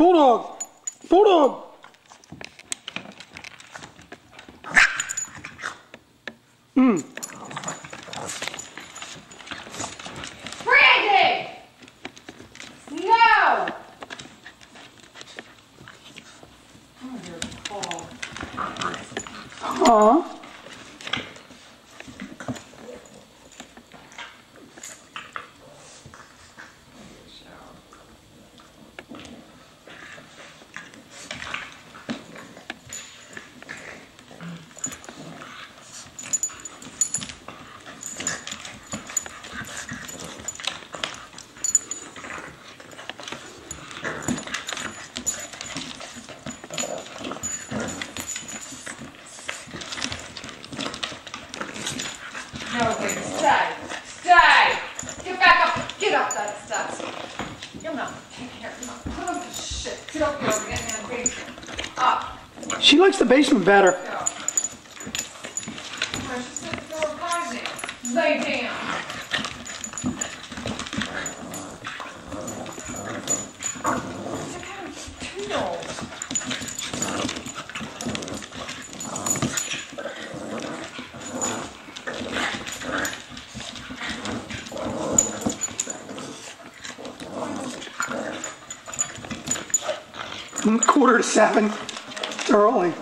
Bulldog! Bulldog! Mmm. Brandon! No! Oh. Aww. She likes the basement better. Go. Where's the sit floor rising? Lay down. Look how Quarter to seven. Early.